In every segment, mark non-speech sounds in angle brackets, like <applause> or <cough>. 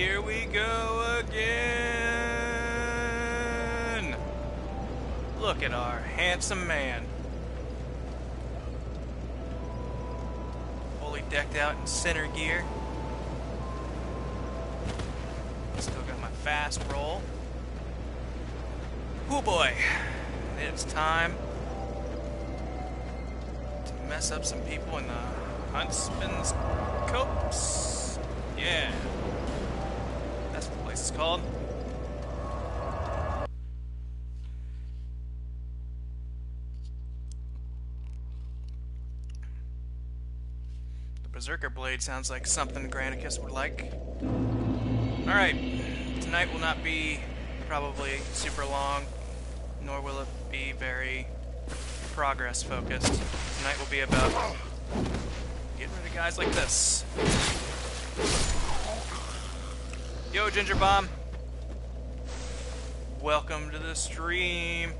here we go again. Look at our handsome man. Fully decked out in center gear. Still got my fast roll. Oh boy, it's time to mess up some people in the Huntsman's Copse. Yeah, The Berserker Blade sounds like something Granicus would like. Alright, tonight will not be probably super long, nor will it be very progress focused. Tonight will be about getting rid of guys like this. Yo, Ginger Bomb. Welcome to the stream.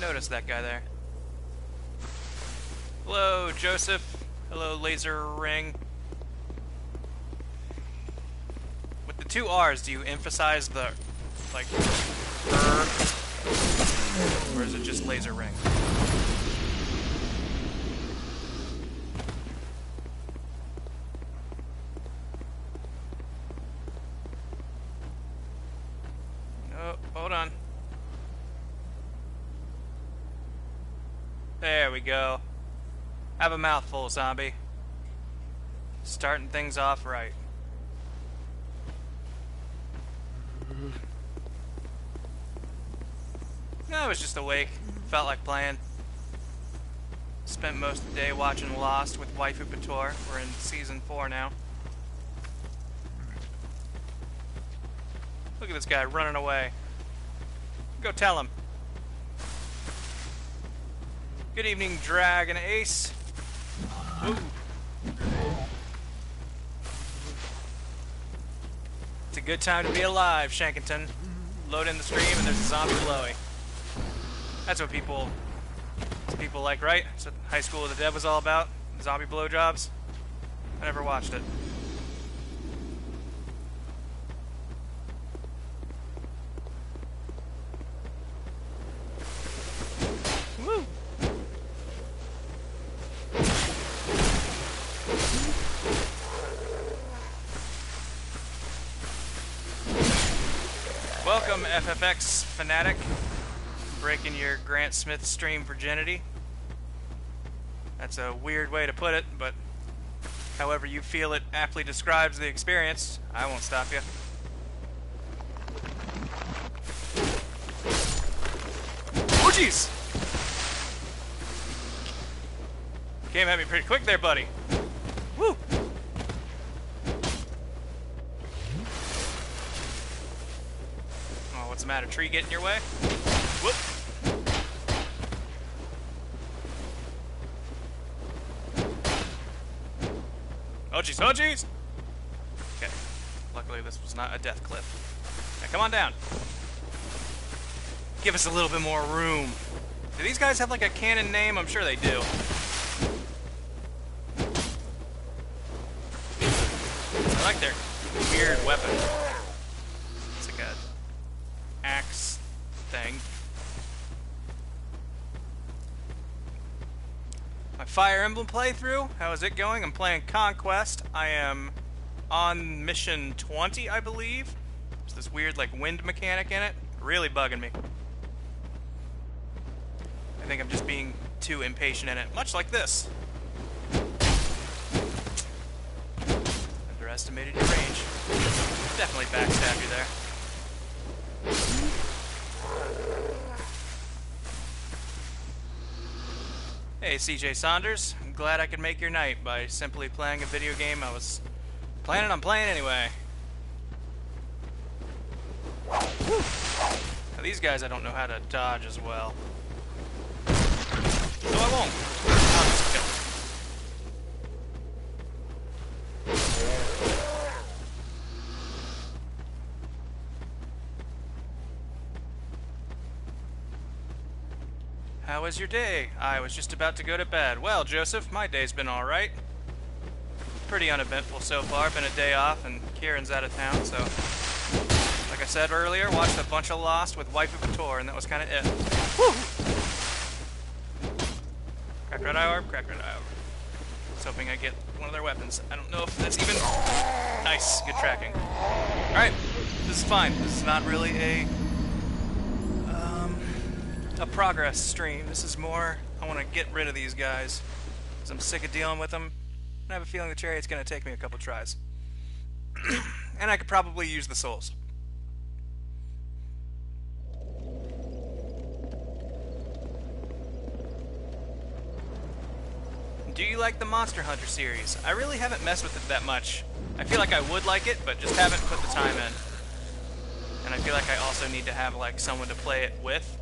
Never that guy there. Hello, Joseph. Hello, Laser Ring. With the two R's, do you emphasize the, like, or is it just Laser Ring? Oh, hold on. There we go. Have a mouthful, zombie. Starting things off right. No, I was just awake. Felt like playing. Spent most of the day watching Lost with Waifu Pator. We're in season four now. Look at this guy running away. Go tell him. Good evening, Dragon Ace. Ooh. It's a good time to be alive, Shankington. Load in the stream and there's a zombie blowy. That's what people people like, right? That's what High School of the Dead was all about. Zombie blowjobs. I never watched it. Woo! Welcome, FFX fanatic, breaking your Grant Smith stream virginity. That's a weird way to put it, but however you feel it aptly describes the experience, I won't stop you. Oh, jeez! Came at me pretty quick there, buddy. Woo! Oh, what's the matter? Tree getting your way? Jeez, oh! Okay. Luckily this was not a death cliff. Now come on down. Give us a little bit more room. Do these guys have like a canon name? I'm sure they do. I like their weird weapon. It's like a axe thing. My Fire Emblem playthrough, how is it going? I'm playing Conquest. I am on mission 20, I believe. There's this weird like wind mechanic in it. Really bugging me. I think I'm just being too impatient in it, much like this. Underestimated your range. Definitely backstab you there. Hey, CJ Saunders. Glad I could make your night by simply playing a video game I was planning on playing anyway. Now, these guys I don't know how to dodge as well. So I won't. I'll just kill them. How was your day? I was just about to go to bed. Well, Joseph, my day's been alright. Pretty uneventful so far. Been a day off, and Kieran's out of town, so... Like I said earlier, watched a bunch of Lost with Waifu Tour, and that was kind of it. Woo! Cracked red eye orb, cracked red eye orb. I was hoping I'd get one of their weapons. I don't know if that's even... Nice, good tracking. Alright, this is fine. This is not really a a progress stream. This is more, I want to get rid of these guys. Because I'm sick of dealing with them. And I have a feeling the chariot's going to take me a couple tries. <clears throat> and I could probably use the souls. Do you like the Monster Hunter series? I really haven't messed with it that much. I feel like I would like it, but just haven't put the time in. And I feel like I also need to have like someone to play it with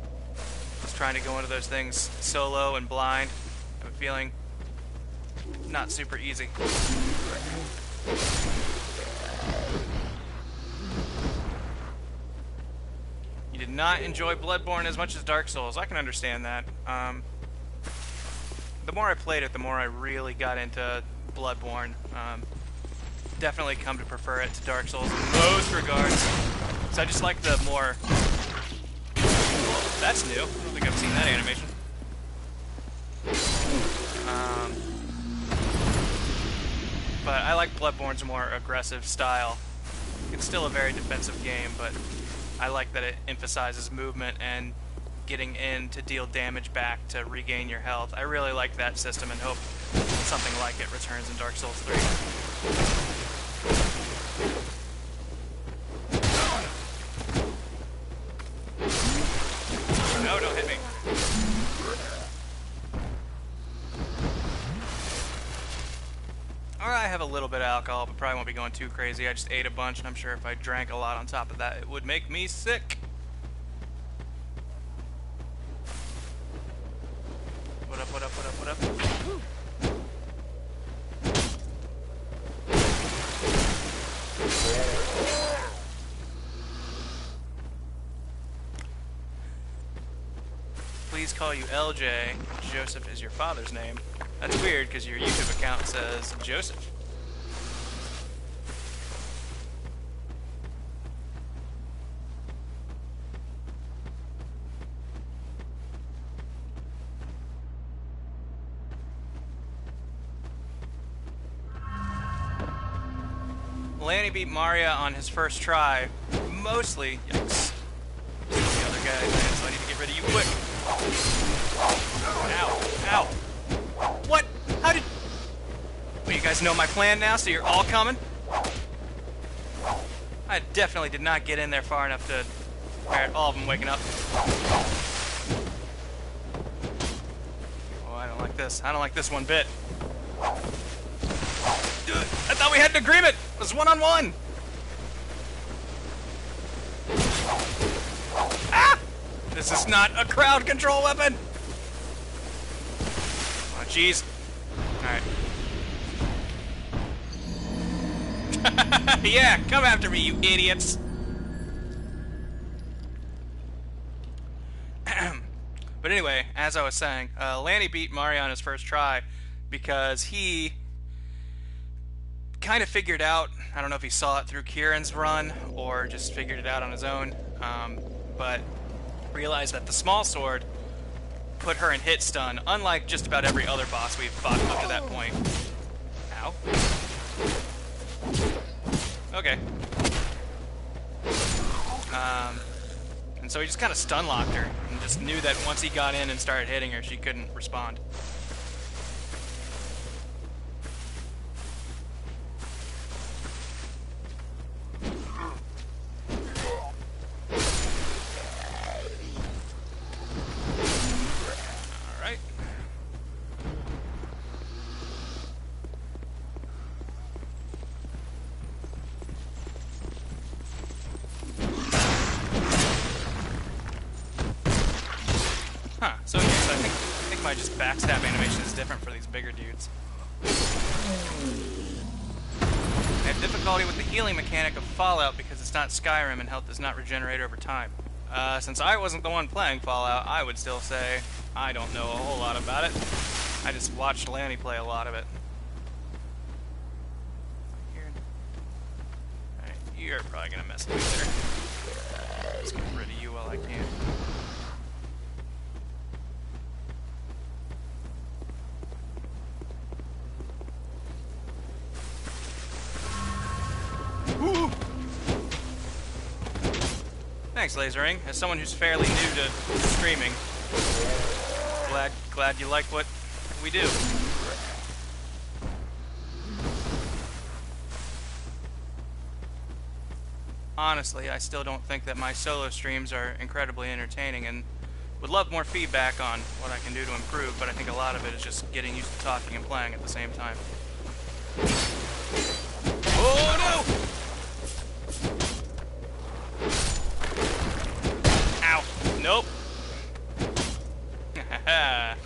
trying to go into those things solo and blind. I have a feeling not super easy. You did not enjoy Bloodborne as much as Dark Souls. I can understand that. Um, the more I played it, the more I really got into Bloodborne. Um, definitely come to prefer it to Dark Souls in most regards. So I just like the more that's new. I don't think I've seen that animation. Um, but I like Bloodborne's more aggressive style. It's still a very defensive game, but I like that it emphasizes movement and getting in to deal damage back to regain your health. I really like that system and hope something like it returns in Dark Souls 3. Probably won't be going too crazy. I just ate a bunch, and I'm sure if I drank a lot on top of that, it would make me sick. What up, what up, what up, what up? Please call you LJ. Joseph is your father's name. That's weird because your YouTube account says Joseph. Beat Maria on his first try. Mostly, yikes. The other guy, man, so I need to get rid of you quick. Ow, ow. What? How did... Well, you guys know my plan now, so you're all coming? I definitely did not get in there far enough to merit all of them waking up. Oh, I don't like this. I don't like this one bit. I thought we had an agreement! It was one on one! Ah! This is not a crowd control weapon! Oh, jeez. Alright. <laughs> yeah, come after me, you idiots! <clears throat> but anyway, as I was saying, uh, Lanny beat Maria on his first try because he kind of figured out, I don't know if he saw it through Kieran's run or just figured it out on his own, um, but realized that the small sword put her in hit stun, unlike just about every other boss we've fought up to that point. Ow. Okay. Um, and so he just kind of stun locked her, and just knew that once he got in and started hitting her, she couldn't respond. Skyrim and health does not regenerate over time. Uh, since I wasn't the one playing Fallout, I would still say I don't know a whole lot about it. I just watched Lanny play a lot of it. You're probably gonna mess me there. Let's get rid of you while I can. Woo! Thanks, Lasering. As someone who's fairly new to streaming, glad glad you like what we do. Honestly, I still don't think that my solo streams are incredibly entertaining and would love more feedback on what I can do to improve, but I think a lot of it is just getting used to talking and playing at the same time. Oh no! Ow. Nope.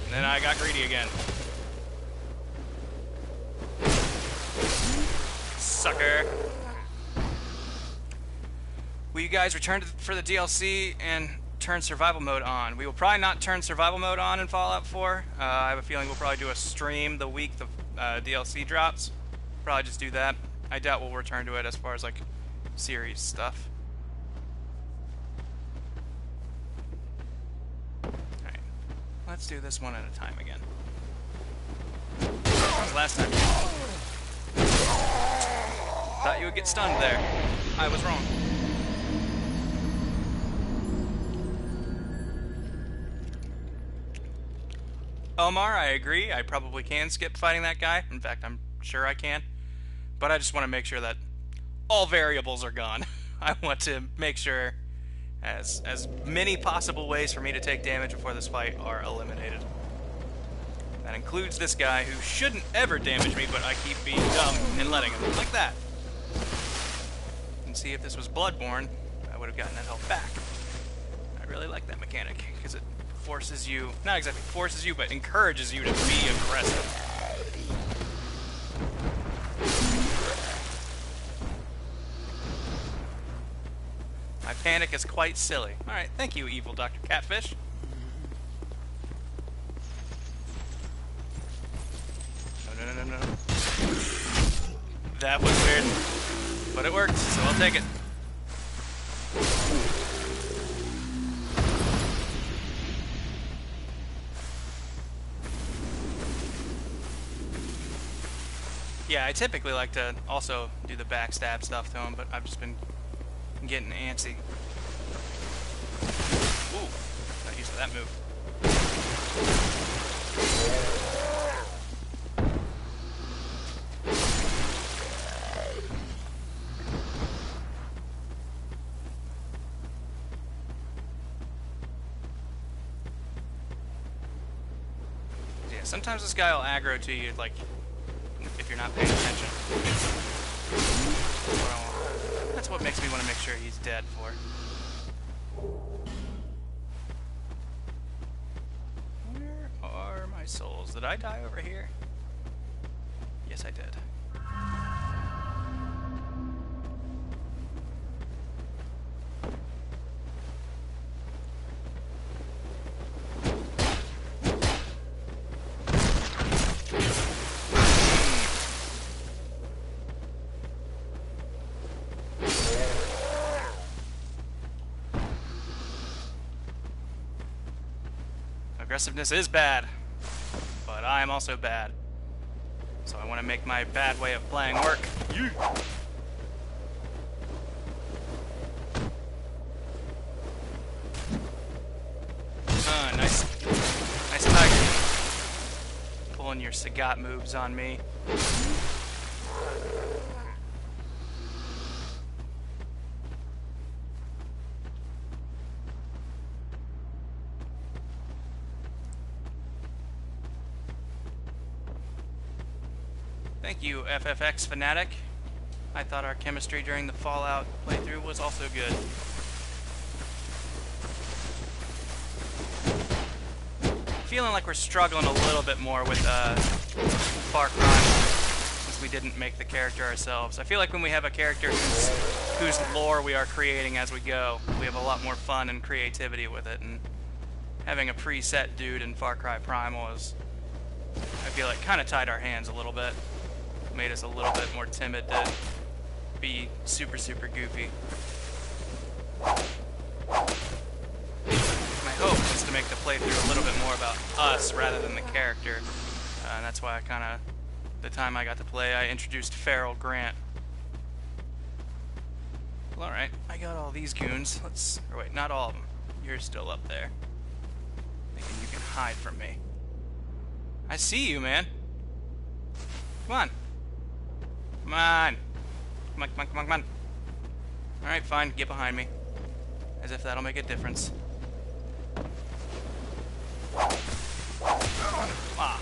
then I got again. Sucker. Will you guys return to, for the DLC and turn survival mode on? We will probably not turn survival mode on in Fallout 4. Uh, I have a feeling we'll probably do a stream the week the uh, DLC drops. Probably just do that. I doubt we'll return to it as far as like series stuff. Alright. Let's do this one at a time again. last time? Thought you would get stunned there. I was wrong. Omar, I agree. I probably can skip fighting that guy. In fact, I'm sure I can. But I just want to make sure that all variables are gone. <laughs> I want to make sure as as many possible ways for me to take damage before this fight are eliminated. That includes this guy who shouldn't ever damage me, but I keep being dumb and letting him. Like that. And see if this was Bloodborne, I would have gotten that health back. I really like that mechanic, because it forces you, not exactly forces you, but encourages you to be aggressive. My panic is quite silly. Alright, thank you, evil Dr. Catfish. No, no, no, no, no. That was weird. But it worked, so I'll take it. Yeah, I typically like to also do the backstab stuff to him, but I've just been getting antsy. Ooh, not used to that move. Yeah, sometimes this guy will aggro to you, like, if you're not paying attention. That's what makes me want to make sure he's dead for. Where are my souls? Did I die over here? Yes, I did. Aggressiveness is bad, but I am also bad. So I want to make my bad way of playing work. Ah, nice. Nice tiger. Pulling your Sagat moves on me. Thank you, FFX Fanatic. I thought our chemistry during the Fallout playthrough was also good. Feeling like we're struggling a little bit more with uh, Far Cry. Since we didn't make the character ourselves. I feel like when we have a character whose, whose lore we are creating as we go, we have a lot more fun and creativity with it. And having a preset dude in Far Cry Primal is, I feel like, kind of tied our hands a little bit. Made us a little bit more timid to be super, super goofy. My hope is to make the playthrough a little bit more about us rather than the character. Uh, and that's why I kind of, the time I got to play, I introduced Farrell Grant. Well, alright, I got all these goons. Let's, or wait, not all of them. You're still up there. Thinking you can hide from me. I see you, man. Come on. Come on. Come on, come on, come on, come on. Alright, fine, get behind me. As if that'll make a difference. Ah.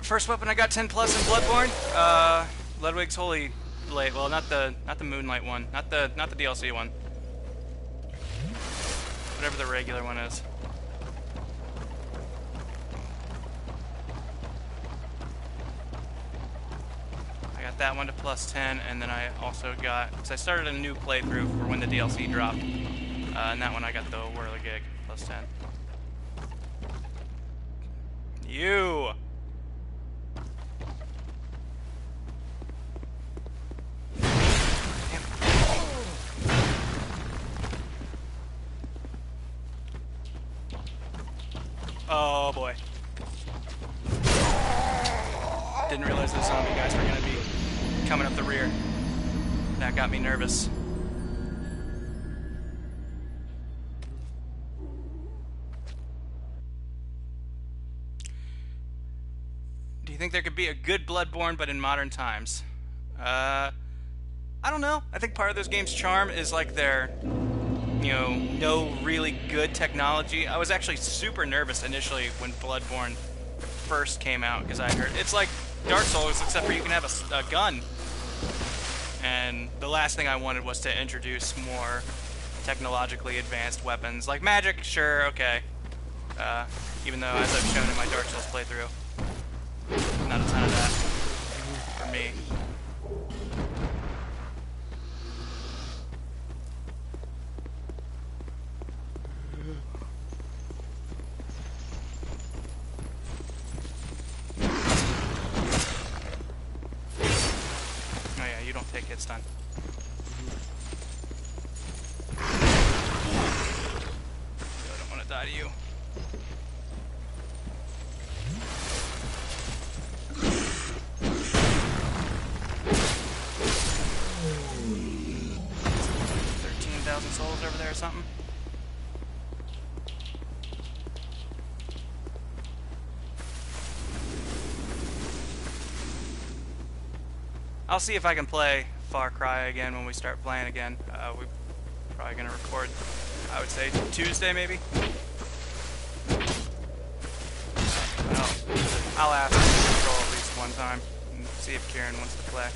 First weapon I got 10 plus in Bloodborne. Uh, Ludwig's Holy Blade. Well, not the not the Moonlight one, not the not the DLC one. Whatever the regular one is. That one to plus 10, and then I also got, because I started a new playthrough for when the DLC dropped, uh, and that one I got the Whirligig plus 10. You! Oh boy. Didn't realize those zombie guys were gonna be coming up the rear. That got me nervous. Do you think there could be a good Bloodborne but in modern times? Uh, I don't know. I think part of those games' charm is like their, you know, no really good technology. I was actually super nervous initially when Bloodborne first came out because I heard it's like Dark Souls except for you can have a, a gun and the last thing I wanted was to introduce more technologically advanced weapons. Like magic, sure, okay. Uh, even though, as I've shown in my Dark Souls playthrough, not a ton of that for me. Done. I don't want to die to you. Thirteen thousand souls over there or something. I'll see if I can play Far Cry again when we start playing again. Uh, we're probably going to record, I would say, Tuesday maybe? Well, I'll ask Control at least one time and see if Kieran wants to play.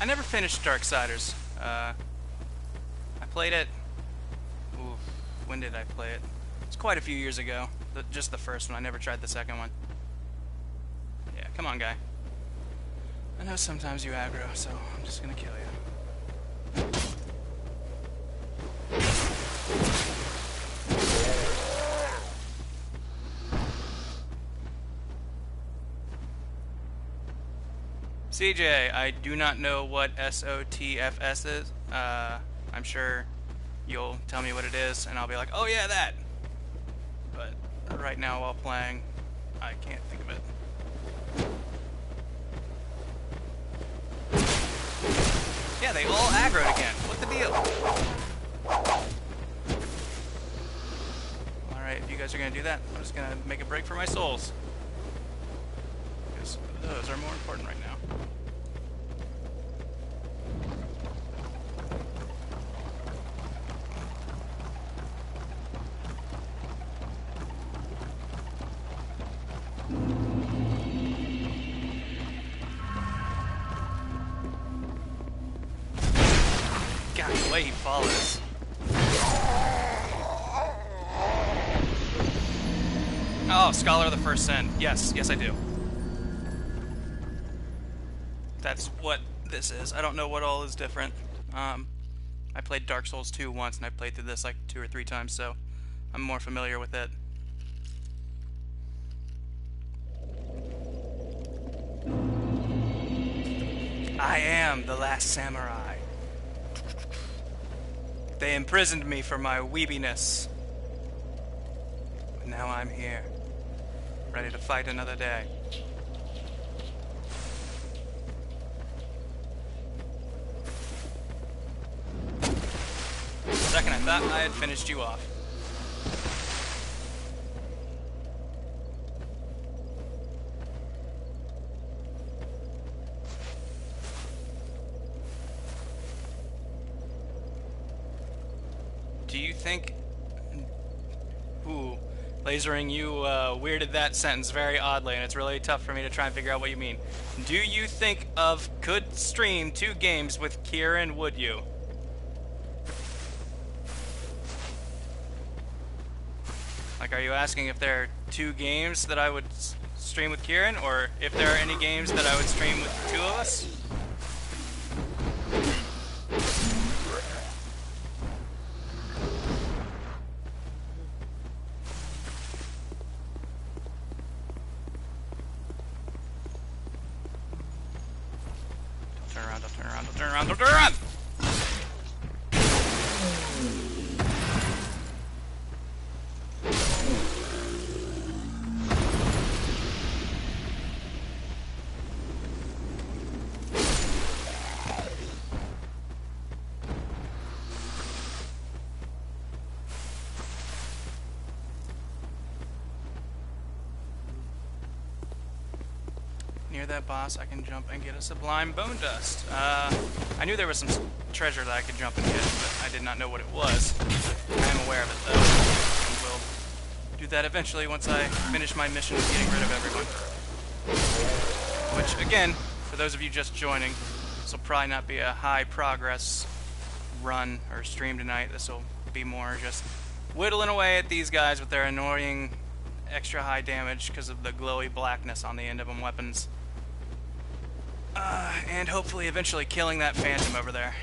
I never finished Darksiders. Uh, I played it... When did I play it? It's quite a few years ago. The, just the first one. I never tried the second one. Yeah, come on, guy. I know sometimes you aggro, so I'm just gonna kill you. CJ, I do not know what SOTFS is. Uh, I'm sure you'll tell me what it is, and I'll be like, oh yeah, that But right now while playing. I can't think of it. Yeah, they all aggroed again. What the deal? Alright, if you guys are to do that, I'm just to make a break for my souls. Because those are more important right now. Yes, yes I do. That's what this is. I don't know what all is different. Um, I played Dark Souls 2 once, and I played through this like two or three times, so I'm more familiar with it. I am the last samurai. They imprisoned me for my weebiness. But now I'm here, ready to fight another day. The second I thought I had finished you off. Do you think... Ooh, lasering, you uh, weirded that sentence very oddly, and it's really tough for me to try and figure out what you mean. Do you think of could stream two games with Kieran, would you? Like, are you asking if there are two games that I would stream with Kieran, or if there are any games that I would stream with two of us? Boss, I can jump and get a Sublime Bone Dust. Uh, I knew there was some treasure that I could jump and get, but I did not know what it was. I am aware of it, though, and will do that eventually once I finish my mission of getting rid of everyone. Which, again, for those of you just joining, this will probably not be a high progress run or stream tonight. This will be more just whittling away at these guys with their annoying extra high damage because of the glowy blackness on the end of them weapons. Uh, and hopefully eventually killing that phantom over there.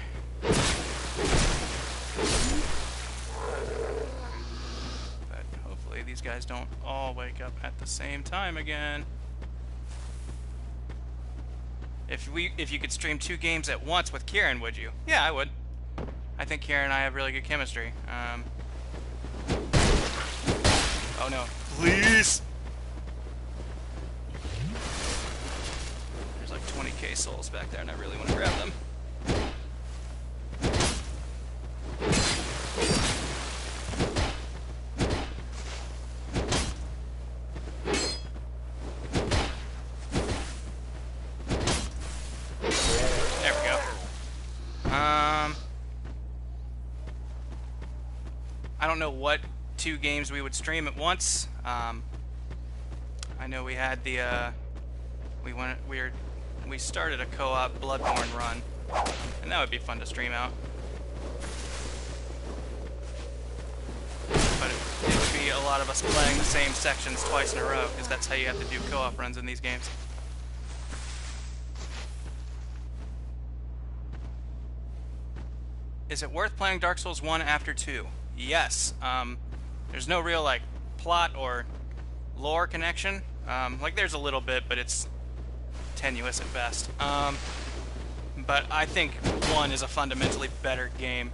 But hopefully these guys don't all wake up at the same time again. If we if you could stream two games at once with Kieran, would you? Yeah, I would. I think Kieran and I have really good chemistry. Um, oh no. Please! 20k souls back there and I really want to grab them. There we go. Um, I don't know what two games we would stream at once. Um, I know we had the uh, we went we were, we started a co-op Bloodborne run, and that would be fun to stream out. But it, it would be a lot of us playing the same sections twice in a row, because that's how you have to do co-op runs in these games. Is it worth playing Dark Souls 1 after 2? Yes. Um, there's no real, like, plot or lore connection. Um, like, there's a little bit, but it's tenuous at best. Um, but I think 1 is a fundamentally better game.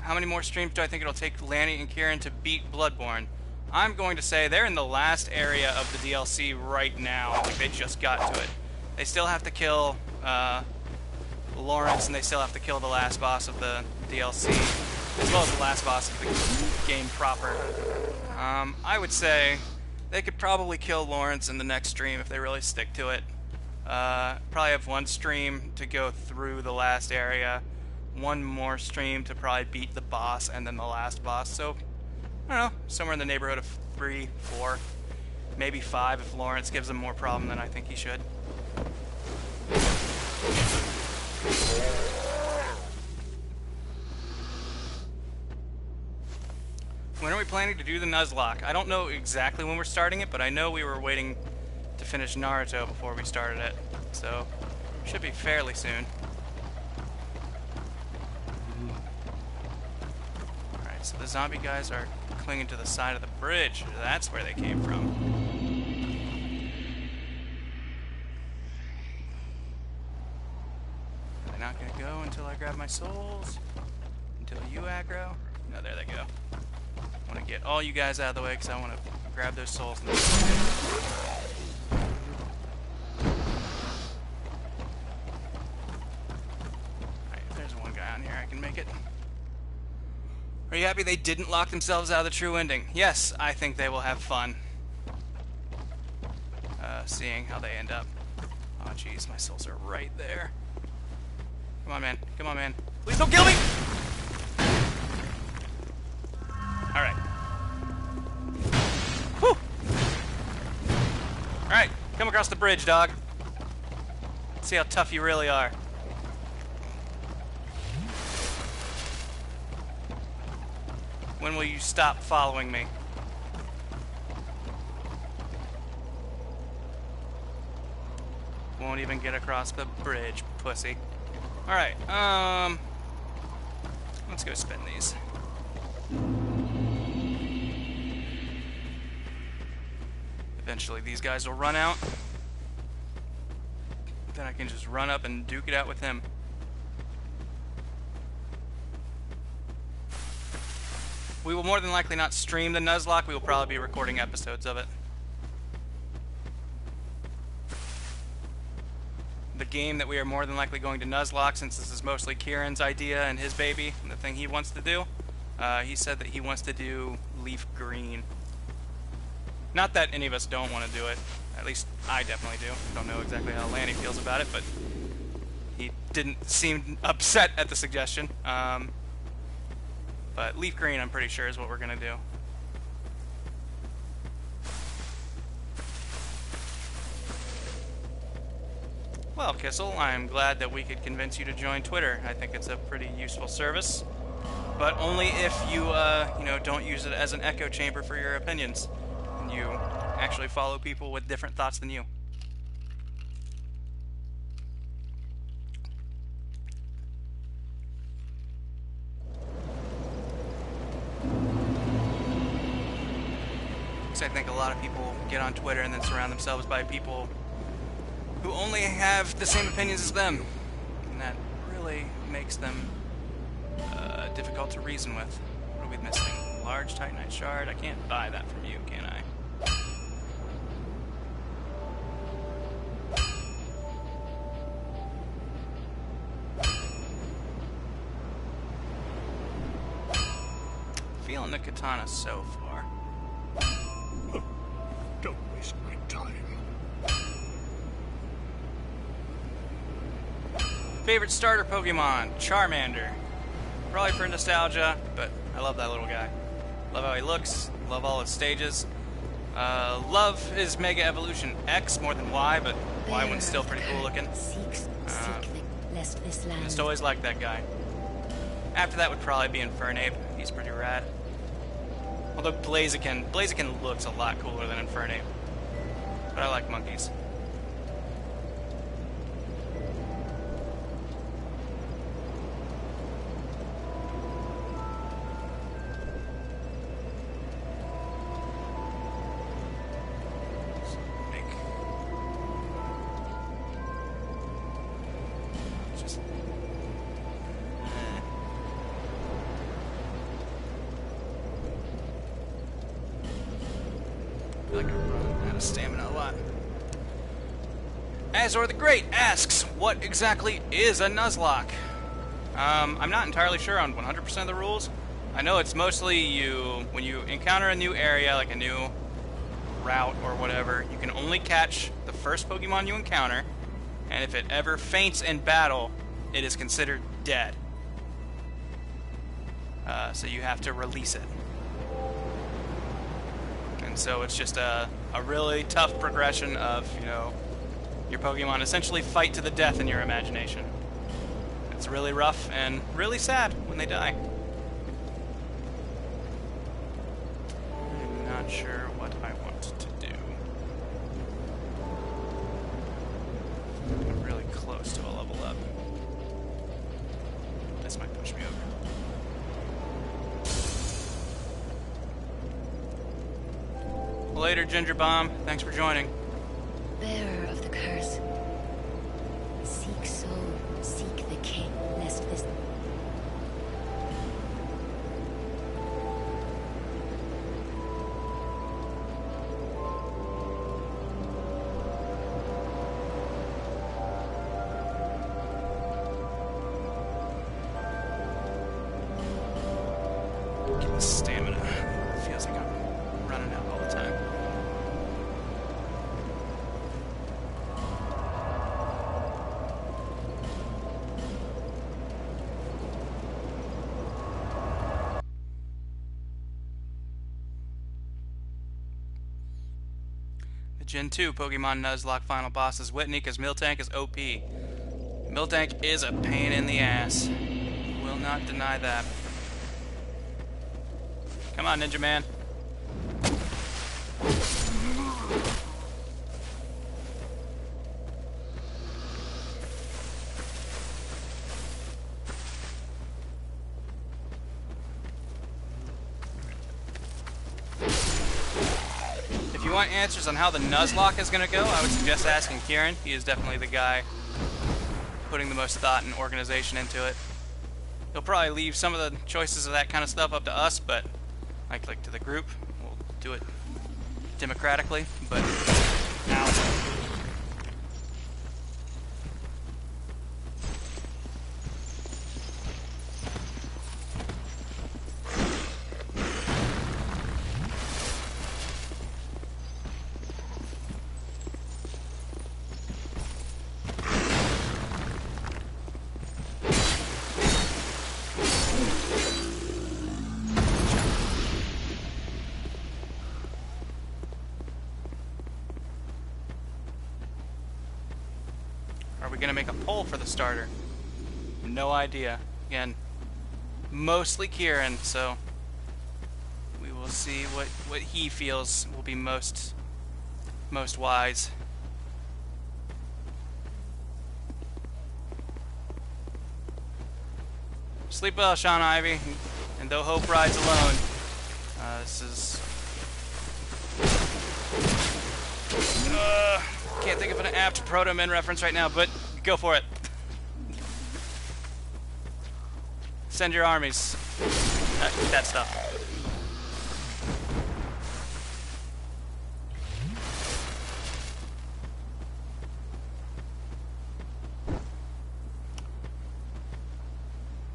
How many more streams do I think it'll take Lanny and Kieran to beat Bloodborne? I'm going to say they're in the last area of the DLC right now. Like they just got to it. They still have to kill uh, Lawrence, and they still have to kill the last boss of the DLC, as well as the last boss of the game proper. Um, I would say they could probably kill Lawrence in the next stream if they really stick to it. Uh, probably have one stream to go through the last area, one more stream to probably beat the boss and then the last boss. So, I don't know, somewhere in the neighborhood of three, four, maybe five if Lawrence gives him more problem than I think he should. When are we planning to do the Nuzlocke? I don't know exactly when we're starting it, but I know we were waiting to finish Naruto before we started it. So, should be fairly soon. Alright, so the zombie guys are clinging to the side of the bridge. That's where they came from. Souls. Until you aggro. No, there they go. I want to get all you guys out of the way because I want to grab those souls. Alright, there's one guy on here. I can make it. Are you happy they didn't lock themselves out of the true ending? Yes, I think they will have fun. Uh, seeing how they end up. Oh, jeez, my souls are right there. Come on, man. Come on, man. Please don't kill me! Alright. Whew! Alright, come across the bridge, dog. Let's see how tough you really are. When will you stop following me? Won't even get across the bridge, pussy. Alright, um... Let's go spin these. Eventually these guys will run out. Then I can just run up and duke it out with him. We will more than likely not stream the Nuzlocke, we will probably be recording episodes of it. Game that we are more than likely going to Nuzlocke, since this is mostly Kieran's idea and his baby, and the thing he wants to do, uh, he said that he wants to do Leaf Green. Not that any of us don't want to do it. At least I definitely do. Don't know exactly how Lanny feels about it, but he didn't seem upset at the suggestion. Um, but leaf green, I'm pretty sure, is what we're going to do. Well, Kissel, I'm glad that we could convince you to join Twitter. I think it's a pretty useful service, but only if you, uh, you know, don't use it as an echo chamber for your opinions and you actually follow people with different thoughts than you. Because I think a lot of people get on Twitter and then surround themselves by people who only have the same opinions as them. And that really makes them uh, difficult to reason with. What are we missing? Large Titanite shard? I can't buy that from you, can I? feeling the katana so far. Favorite starter Pokemon? Charmander. Probably for nostalgia, but I love that little guy. Love how he looks, love all his stages. Uh, love his Mega Evolution X more than Y, but Y one's still pretty cool looking. Uh, just always liked that guy. After that would probably be Infernape. He's pretty rad. Although Blaziken, Blaziken looks a lot cooler than Infernape. But I like monkeys. Azor the Great asks, what exactly is a Nuzlocke? Um, I'm not entirely sure on 100% of the rules. I know it's mostly you, when you encounter a new area, like a new route or whatever, you can only catch the first Pokemon you encounter, and if it ever faints in battle, it is considered dead. uh, so you have to release it. And so it's just a, a really tough progression of, you know, your Pokemon essentially fight to the death in your imagination. It's really rough and really sad when they die. I'm not sure Bomb. Thanks for joining. Gen 2 Pokemon Nuzlocke final boss is Whitney because Miltank is OP. Miltank is a pain in the ass. Will not deny that. Come on, Ninja Man. Answers on how the Nuzlocke is going to go, I would suggest asking Kieran. He is definitely the guy putting the most thought and organization into it. He'll probably leave some of the choices of that kind of stuff up to us, but I click to the group. We'll do it democratically, but starter? No idea. Again, mostly Kieran, so we will see what what he feels will be most most wise. Sleep well, Sean Ivy, and though hope rides alone, uh, this is. Uh, can't think of an apt Proto Man reference right now, but go for it. Send your armies. Uh, that stuff.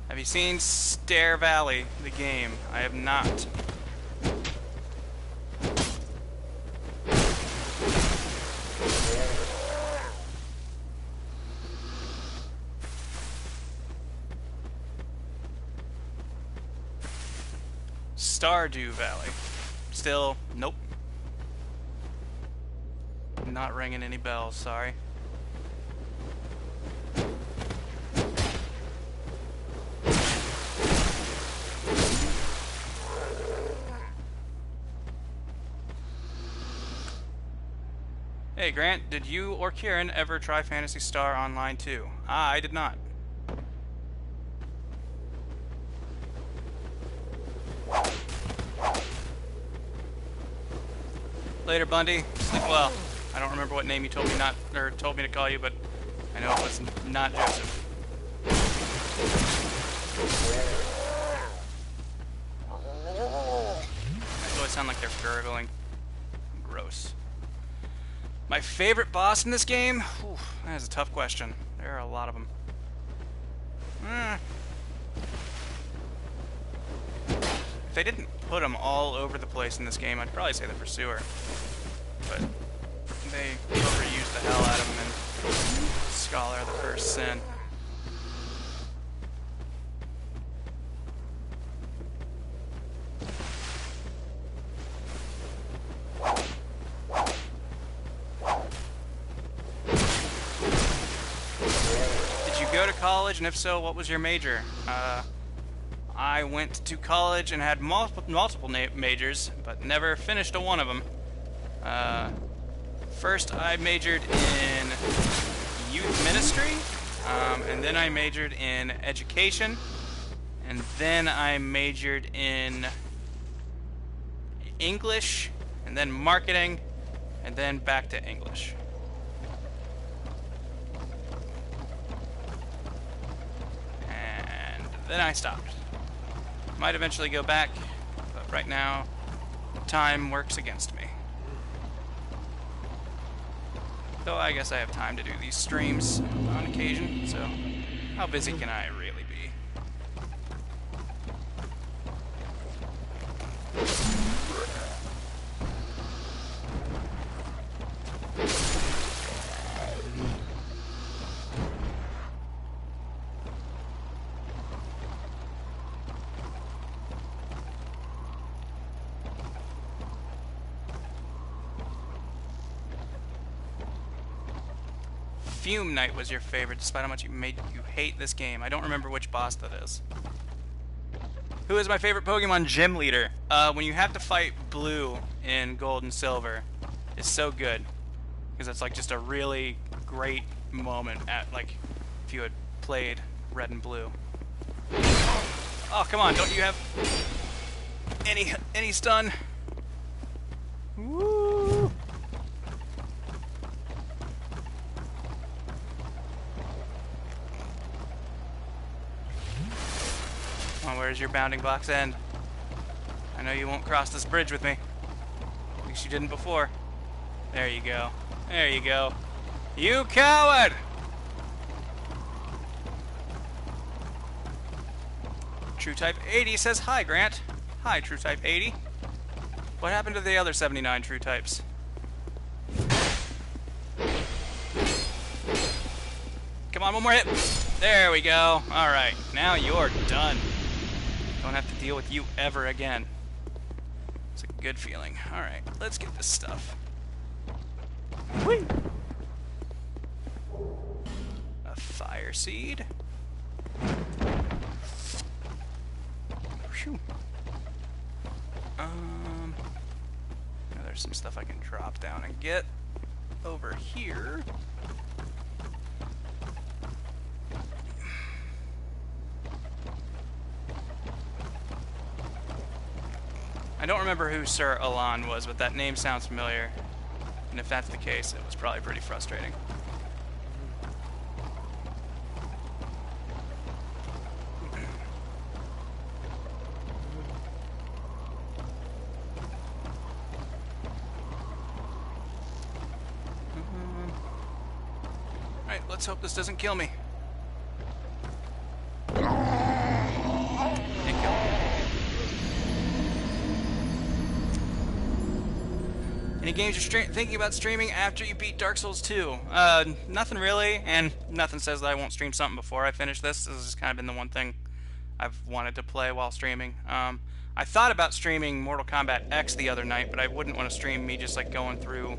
Have you seen Stair Valley, the game? I have not. Stardew Valley. Still, nope. Not ringing any bells, sorry. Hey Grant, did you or Kieran ever try Phantasy Star Online 2? Ah, I did not. Later, Bundy. Sleep well. I don't remember what name you told me not, or told me to call you, but I know it was not Joseph. They always sound like they're gurgling. Gross. My favorite boss in this game? Whew, that is a tough question. There are a lot of them. Eh. If they didn't put them all over the place in this game, I'd probably say the Pursuer they overuse the hell out of them. in Scholar the First Sin. Did you go to college, and if so, what was your major? Uh, I went to college and had multiple, majors, but never finished a one of them. Uh, first, I majored in youth ministry, um, and then I majored in education, and then I majored in English, and then marketing, and then back to English. And then I stopped. Might eventually go back, but right now, time works against me. Though I guess I have time to do these streams on occasion, so how busy can I really Fume Knight was your favorite, despite how much you made you hate this game. I don't remember which boss that is. Who is my favorite Pokemon Gym Leader? Uh, when you have to fight Blue in Gold and Silver, it's so good. Because it's like just a really great moment at, like, if you had played Red and Blue. Oh, come on, don't you have any, any stun? Woo! Well, where's your bounding box end? I know you won't cross this bridge with me. At least you didn't before. There you go. There you go. You coward! True Type 80 says hi, Grant. Hi, True Type 80. What happened to the other 79 True Types? Come on, one more hit. There we go. Alright, now you're done. Don't have to deal with you ever again. It's a good feeling. Alright, let's get this stuff. Whee! A fire seed. Um, there's some stuff I can drop down and get over here. Don't remember who Sir Alonne was, but that name sounds familiar. And if that's the case, it was probably pretty frustrating. Mm-hmm. Alright, let's hope this doesn't kill me. It killed me. Any games you're thinking about streaming after you beat Dark Souls 2? Uh, nothing really, and nothing says that I won't stream something before I finish this. This has kind of been the one thing I've wanted to play while streaming. Um, I thought about streaming Mortal Kombat X the other night, but I wouldn't want to stream me just like going through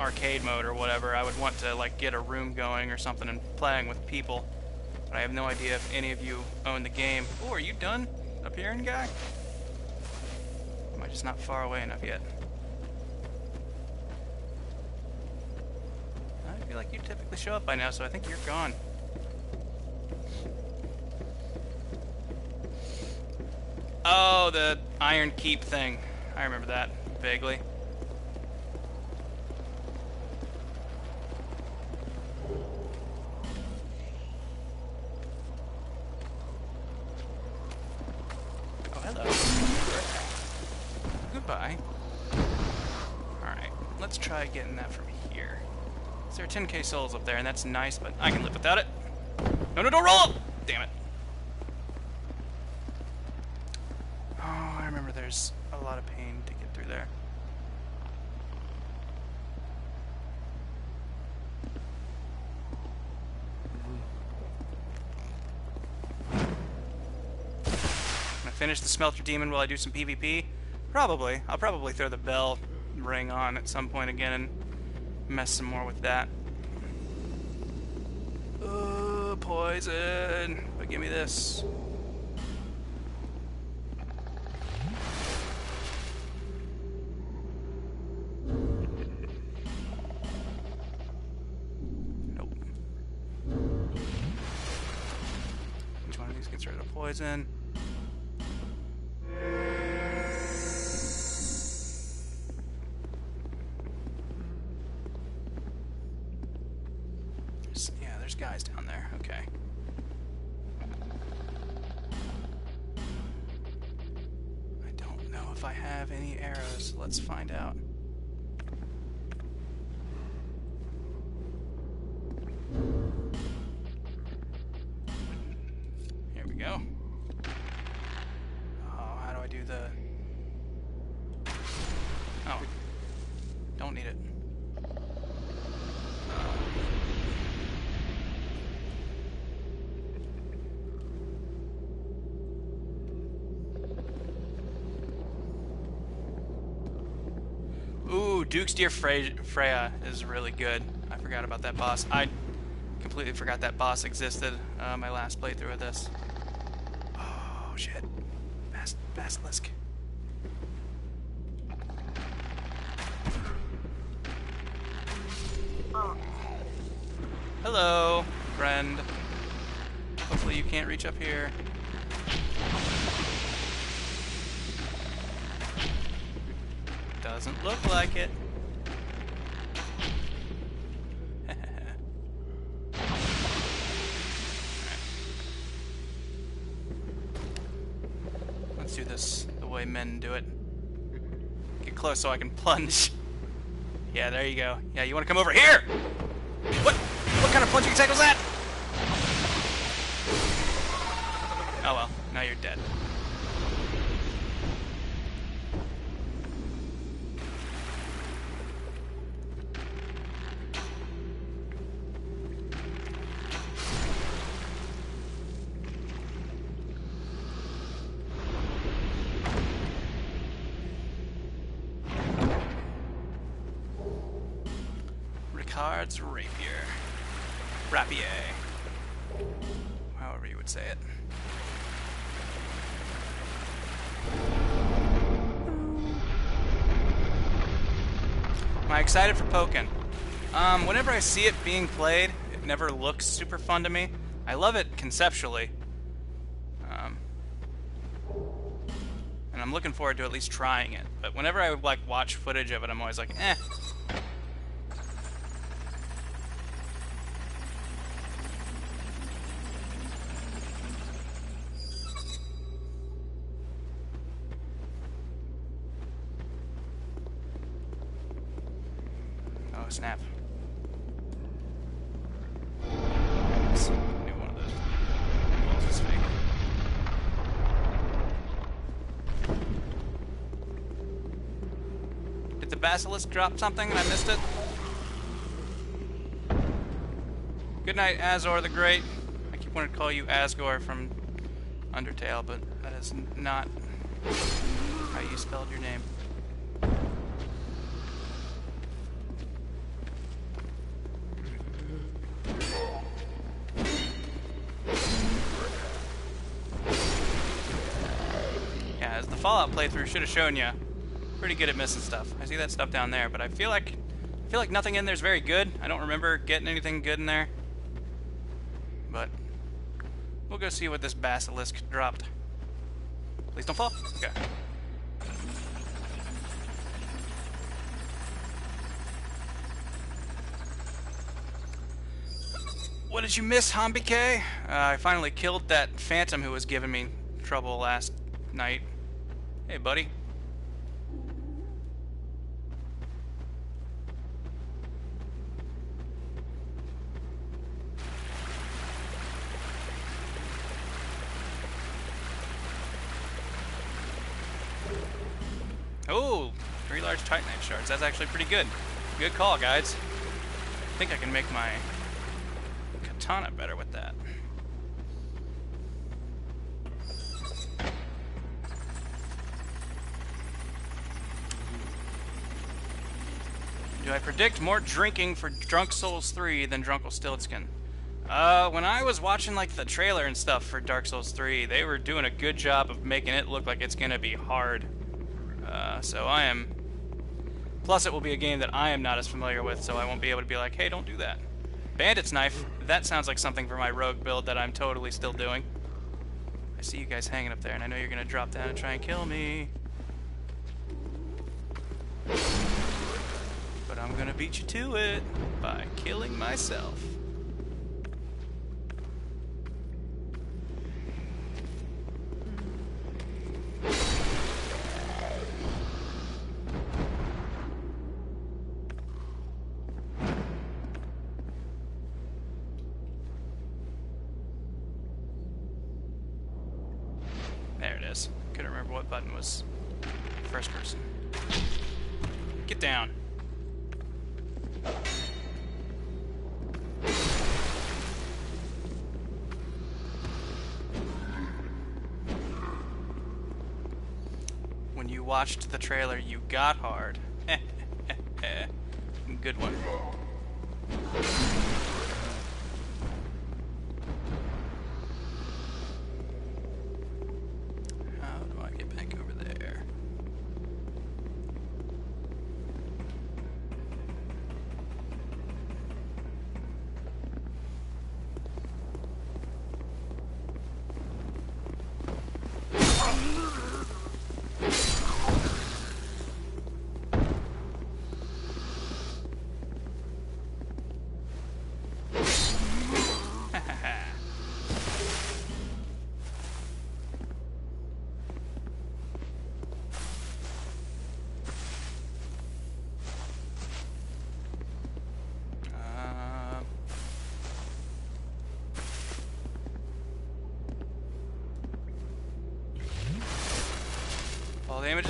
arcade mode or whatever. I would want to like get a room going or something and playing with people. But I have no idea if any of you own the game. Oh, are you done appearing, guy? Am I just not far away enough yet? I feel like you typically show up by now, so I think you're gone. Oh, the Iron Keep thing. I remember that vaguely. Oh, hello. Goodbye. Alright, let's try getting that from here. So there are 10k souls up there, and that's nice, but I can live without it. No, no, don't roll up! Damn it. Oh, I remember there's a lot of pain to get through there. I finish the Smelter Demon while I do some PvP? Probably. I'll probably throw the bell ring on at some point again and mess some more with that. Uh, poison, but give me this. Nope. Which one of these gets rid of poison? Duke's Dear Freja is really good. I forgot about that boss. I completely forgot that boss existed. Uh, my last playthrough of this. Oh shit, Bas Basilisk. Hello, friend. Hopefully you can't reach up here. Doesn't look like it. Men do it. Get close so I can plunge. Yeah, there you go. Yeah, you want to come over here? What? What kind of plunging attack was that? Oh well, now you're dead. Excited for Pokken? Um, whenever I see it being played, it never looks super fun to me. I love it conceptually. Um, and I'm looking forward to at least trying it. But whenever I like watch footage of it, I'm always like, eh. Basilisk drop something and I missed it? Good night, Azor the Great. I keep wanting to call you Asgore from Undertale, but that is not how you spelled your name. Yeah, as the Fallout playthrough should have shown you, pretty good at missing stuff. I see that stuff down there, but I feel like I feel like nothing in there's very good. I don't remember getting anything good in there. But we'll go see what this basilisk dropped. Please don't fall. Okay. What did you miss, Hombi K? Uh, I finally killed that phantom who was giving me trouble last night. Hey, buddy. Oh, three large That's actually pretty good. Good call, guys. I think I can make my katana better with that. Do I predict more drinking for Drunk Souls 3 than Stiltskin? Uh, when I was watching like the trailer and stuff for Dark Souls 3, they were doing a good job of making it look like it's gonna be hard. Uh, so I am. Plus, it will be a game that I am not as familiar with, so I won't be able to be like, hey, don't do that. Bandit's Knife, that sounds like something for my rogue build that I'm totally still doing. I see you guys hanging up there, and I know you're gonna drop down and try and kill me. But I'm gonna beat you to it by killing myself. When you watched the trailer, you got hard. <laughs> Good one.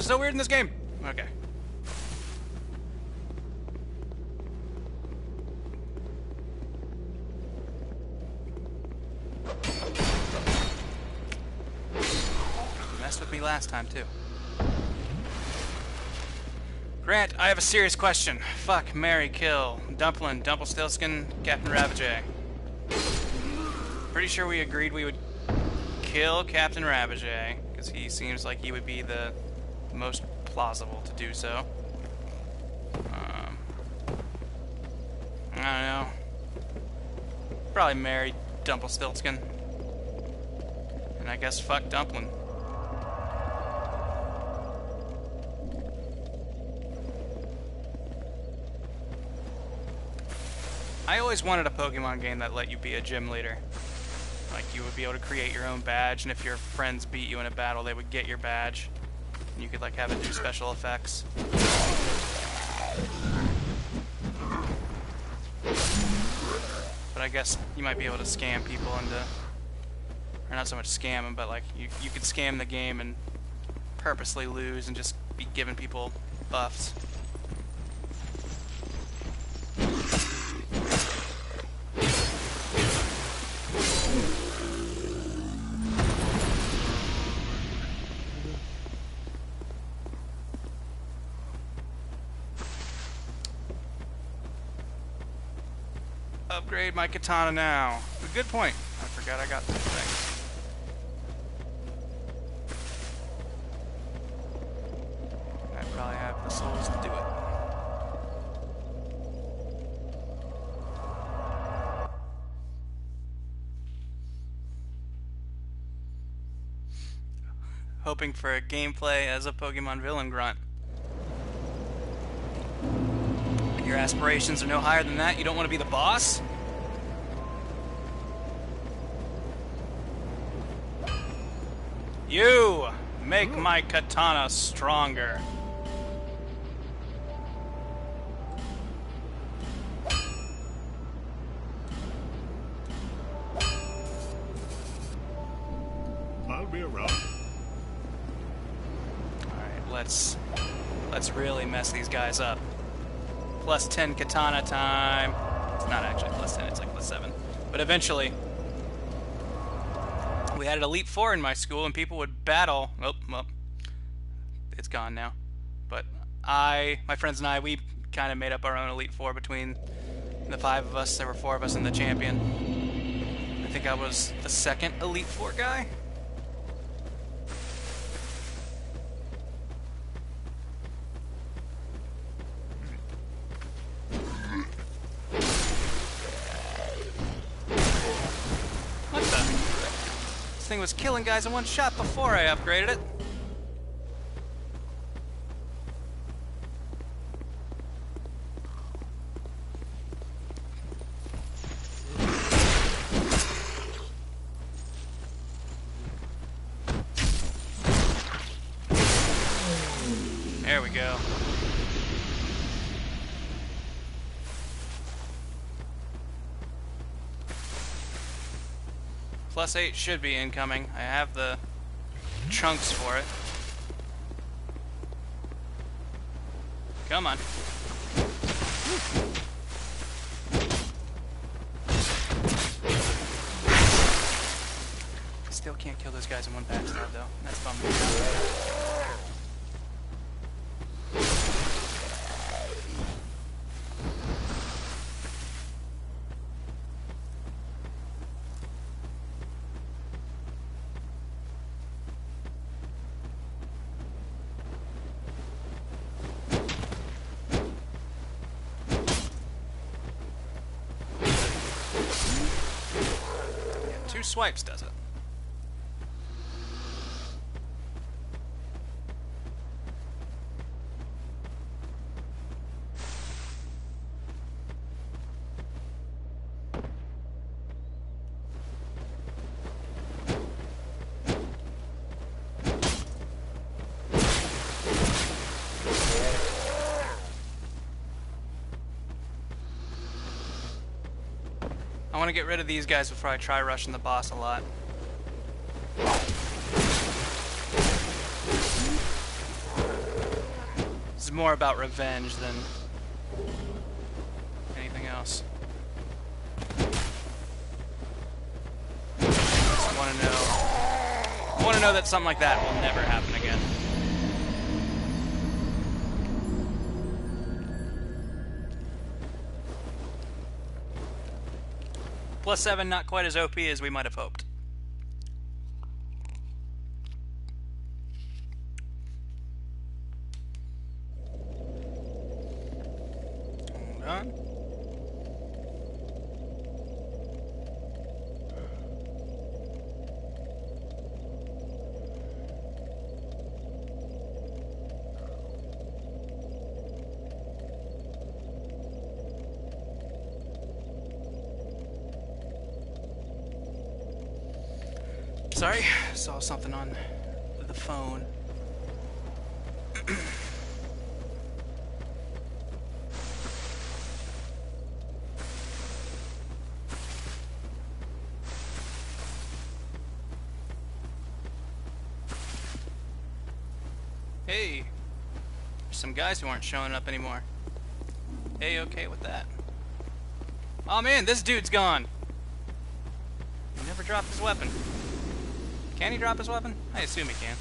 Is so weird in this game. Okay. Messed with me last time too. Grant, I have a serious question. Fuck, Mary, kill. Dumplin, Dumplestiltskin, Captain Ravagey. Pretty sure we agreed we would kill Captain Ravagey, because he seems like he would be the most plausible to do so. Um, I don't know. Probably marry Dumplestiltskin. And I guess fuck Dumplin. I always wanted a Pokemon game that let you be a gym leader. Like you would be able to create your own badge, and if your friends beat you in a battle, they would get your badge. And you could like have it do special effects. But I guess you might be able to scam people into, or not so much scam them, but like you you could scam the game and purposely lose and just be giving people buffs. My katana now. A good point. I forgot I got this thing. I probably have the souls to do it. Hoping for a gameplay as a Pokemon villain grunt. Your aspirations are no higher than that? You don't want to be the boss? You make my katana stronger. I'll be around. Alright, let's let's really mess these guys up. Plus 10 katana time. It's not actually plus 10, it's like plus 7. But eventually, we had an Elite Four in my school, and people would battle. Oh, well, it's gone now. But I, my friends and I, we kind of made up our own Elite Four between the five of us. There were four of us in the champion. I think I was the second Elite Four guy. Was killing guys in one shot before I upgraded it. There we go. Plus 8 should be incoming. I have the chunks for it. Come on. Still can't kill those guys in one backstab though. That's bumming. Yeah, two swipes does it. I want to get rid of these guys before I try rushing the boss a lot. This is more about revenge than anything else. Just want to know. I want to know that something like that will never happen Plus seven, not quite as OP as we might have hoped. Something on the phone. <clears throat> hey, there's some guys who aren't showing up anymore. Hey, okay with that. Oh man, this dude's gone. He never dropped his weapon. Can he drop his weapon? I assume he can.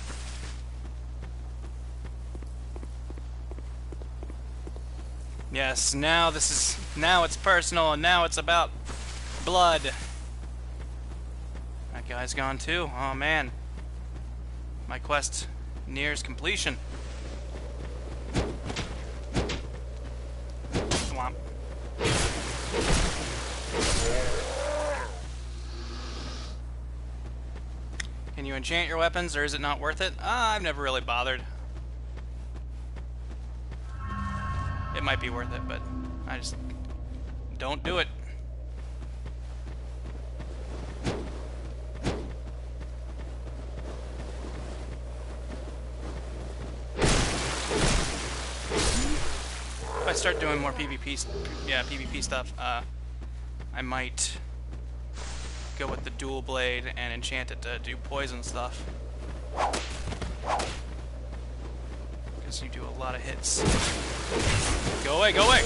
Yes, now this is now it's personal and now it's about blood. That guy's gone too. Oh man. My quest nears completion. Enchant your weapons, or is it not worth it? Ah, I've never really bothered. It might be worth it, but I just don't do it. If I start doing more PvP, yeah, PvP stuff, uh, I might dual blade and enchant it to do poison stuff. Because you do a lot of hits. Go away, go away!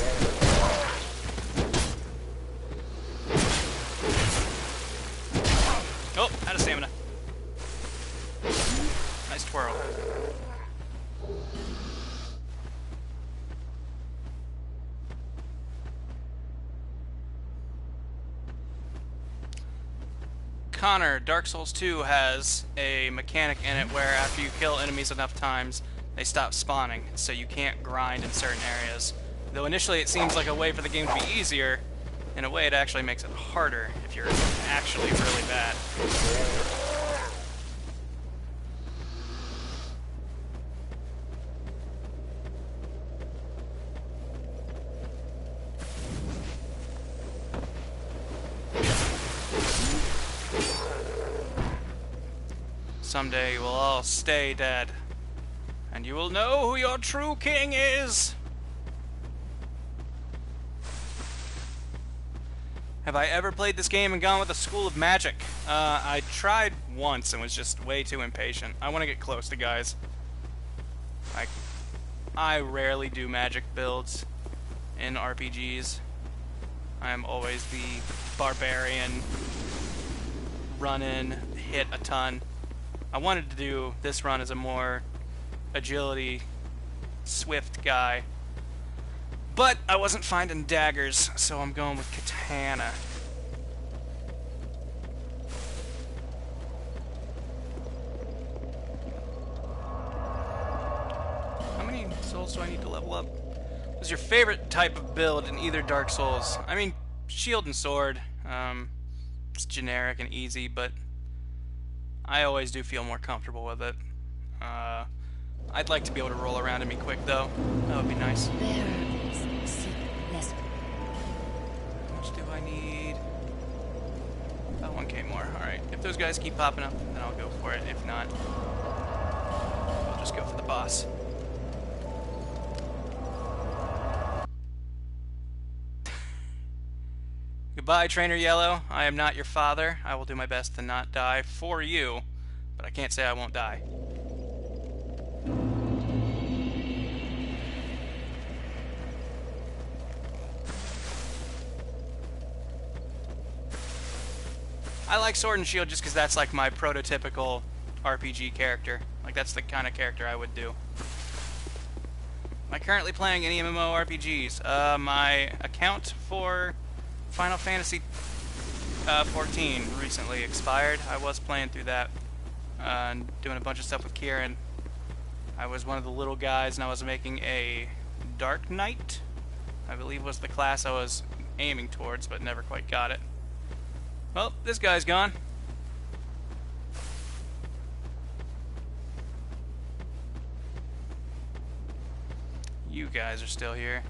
Oh, out of stamina. Nice twirl. Connor, Dark Souls 2 has a mechanic in it where after you kill enemies enough times, they stop spawning, so you can't grind in certain areas. Though initially it seems like a way for the game to be easier, in a way it actually makes it harder if you're actually really bad. Someday you will all stay dead. And you will know who your true king is! Have I ever played this game and gone with a school of magic? Uh, I tried once and was just way too impatient. I want to get close to guys. Like, I rarely do magic builds in RPGs. I am always the barbarian, run in, hit a ton. I wanted to do this run as a more agility, swift guy. But I wasn't finding daggers, so I'm going with katana. How many souls do I need to level up? What's your favorite type of build in either Dark Souls? I mean, shield and sword. Um, it's generic and easy, but I always do feel more comfortable with it. Uh, I'd like to be able to roll around in me quick, though. That would be nice. How much do I need? About 1k more. Alright. If those guys keep popping up, then I'll go for it. If not, I'll just go for the boss. Goodbye, Trainer Yellow. I am not your father. I will do my best to not die for you, but I can't say I won't die. I like Sword and Shield just because that's like my prototypical RPG character. Like that's the kind of character I would do. Am I currently playing any MMORPGs? Uh, my account for Final Fantasy uh, 14 recently expired. I was playing through that uh, and doing a bunch of stuff with Kieran. I was one of the little guys and I was making a Dark Knight, I believe was the class I was aiming towards, but never quite got it. Well, this guy's gone. You guys are still here.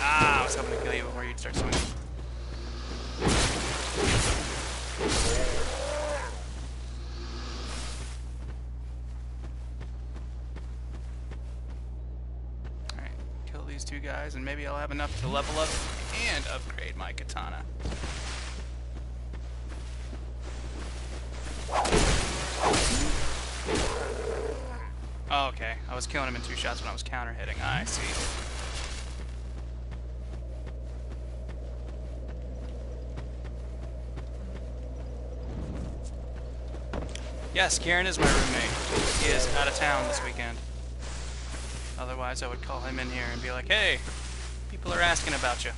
Ah, I was hoping to kill you before you'd start swinging. Alright, kill these two guys, and maybe I'll have enough to level up and upgrade my katana. Oh, okay. I was killing him in two shots when I was counter hitting. I see. Yes, Kieran is my roommate. He is out of town this weekend. Otherwise, I would call him in here and be like, hey, people are asking about you.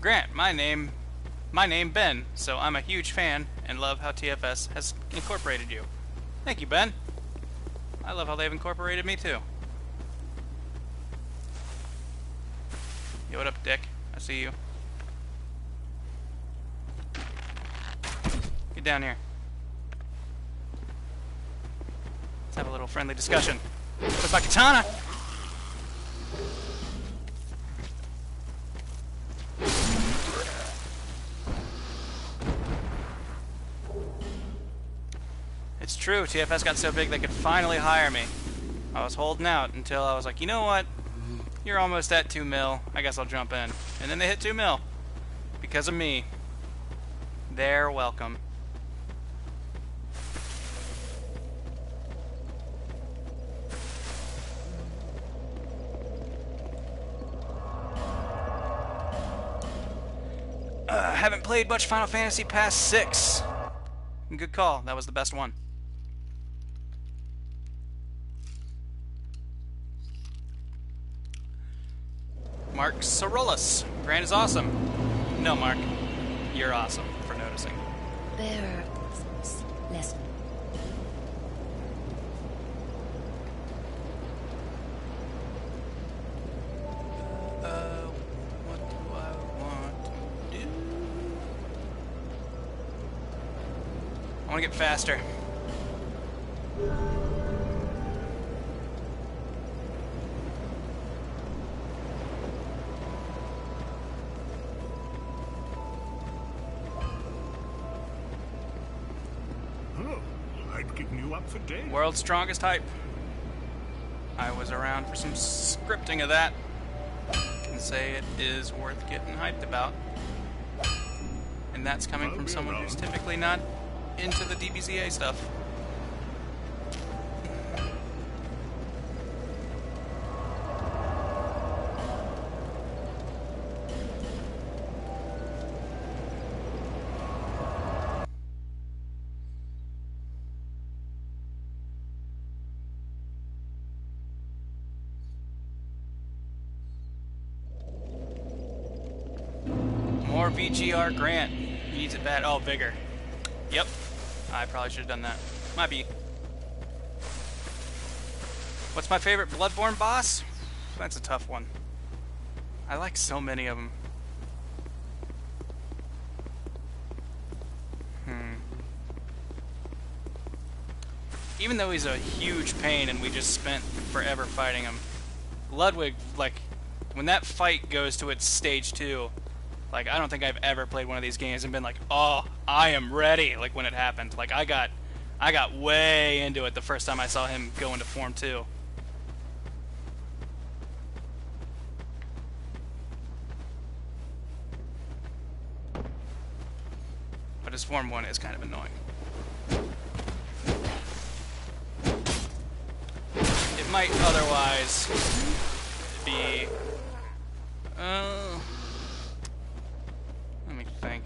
Grant, my name, my name Ben, so I'm a huge fan and love how TFS has incorporated you. Thank you, Ben. I love how they've incorporated me too. Yo, what up, Dick? See you. Get down here. Let's have a little friendly discussion. Where's my katana? It's true, TFS got so big they could finally hire me. I was holding out until I was like, you know what? you're almost at 2 mil. I guess I'll jump in. And then they hit 2 mil. Because of me. They're welcome. Uh, haven't played much Final Fantasy past 6. Good call. That was the best one. Mark Sorolus. Grant is awesome. No, Mark. You're awesome for noticing. Bearer of lesson. Uh, what do I want to do? I want to get faster. World's strongest hype. I was around for some scripting of that. And say it is worth getting hyped about. And that's coming from someone who's typically not into the DBZA stuff. VGR Grant. Needs it bad. Oh, bigger. Yep. I probably should have done that. Might be. What's my favorite Bloodborne boss? That's a tough one. I like so many of them. Hmm. Even though he's a huge pain and we just spent forever fighting him, Ludwig, like, when that fight goes to its stage two, like I don't think I've ever played one of these games and been like, "Oh, I am ready." Like when it happened, like I got, I got way into it the first time I saw him go into Form Two. But his Form One is kind of annoying. It might otherwise be. Uh, let me think.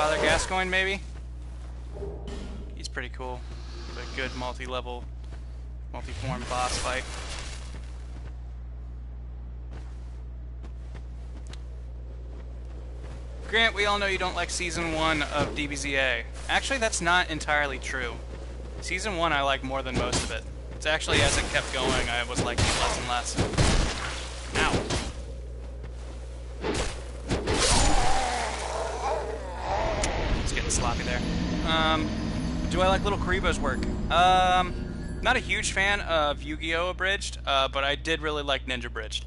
Father Gascoigne, maybe? He's pretty cool. A good multi-level, multi-form boss fight. Grant, we all know you don't like Season 1 of DBZA. Actually, that's not entirely true. Season 1 I like more than most of it. It's actually as it kept going, I was liking it less and less. Um, do I like LittleKuriboh's work? Um, not a huge fan of Yu-Gi-Oh! Abridged, uh, but I did really like Ninja Bridged.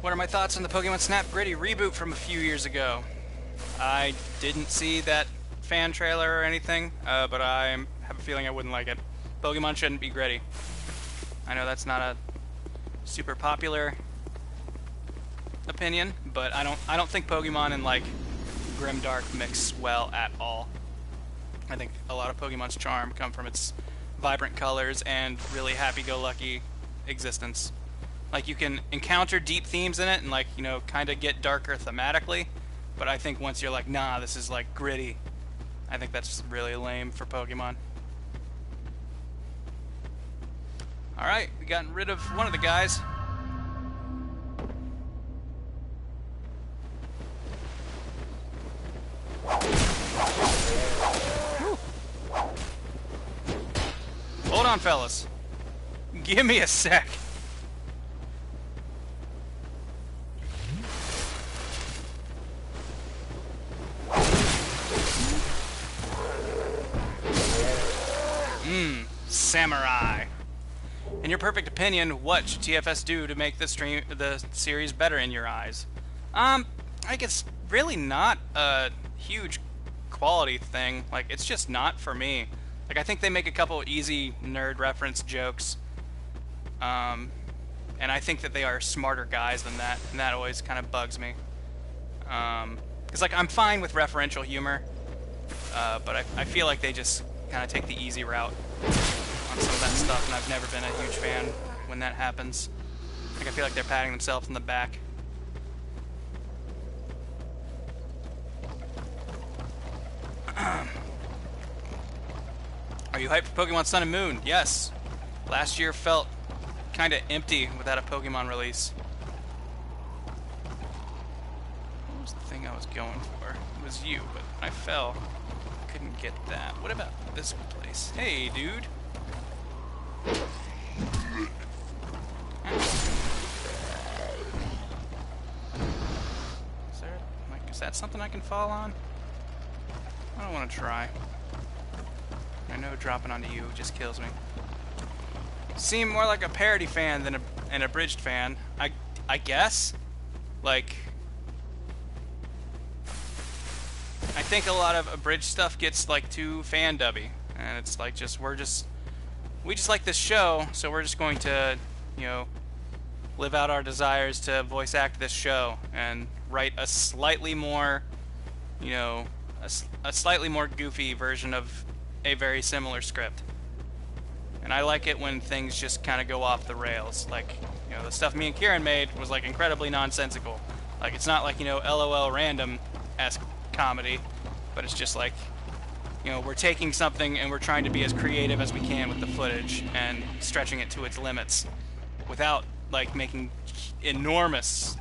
What are my thoughts on the Pokemon Snap Gritty reboot from a few years ago? I didn't see that fan trailer or anything, uh, but I have a feeling I wouldn't like it. Pokemon shouldn't be gritty. I know that's not a super popular opinion, but I don't I don't think Pokemon and like Grimdark mix well at all. I think a lot of Pokemon's charm come from its vibrant colors and really happy-go-lucky existence. Like you can encounter deep themes in it and like, you know, kind of get darker thematically, but I think once you're like, "Nah, this is like gritty." I think that's really lame for Pokemon. All right, we gotten rid of one of the guys. Whew. Hold on, fellas. Give me a sec. Samurai. In your perfect opinion, what should TFS do to make the stream the series better in your eyes? Um, like it's really not a huge quality thing. Like it's just not for me. Like I think they make a couple easy nerd reference jokes. Um, and I think that they are smarter guys than that, and that always kind of bugs me. Um, cause like I'm fine with referential humor, uh, but I, I feel like they just kind of take the easy route on some of that stuff, and I've never been a huge fan when that happens. Like I feel like they're patting themselves on the back. <clears throat> Are you hyped for Pokemon Sun and Moon? Yes. Last year felt kind of empty without a Pokemon release. What was the thing I was going for? It was you, but I fell. Couldn't get that. What about this place? Hey, dude. Is there, like, is that something I can fall on? I don't want to try. I know dropping onto you just kills me. Seem more like a parody fan than a, an abridged fan. I, I guess. Like, I think a lot of abridged stuff gets like too fan dubby, and it's like just we're just we just like this show, so we're just going to, you know, live out our desires to voice act this show and write a slightly more, you know, a, a slightly more goofy version of a very similar script. And I like it when things just kind of go off the rails. Like, you know, the stuff me and Kieran made was like incredibly nonsensical. Like, it's not like, you know, LOL random esque comedy, but it's just like, you know, we're taking something and we're trying to be as creative as we can with the footage and stretching it to its limits without like making enormous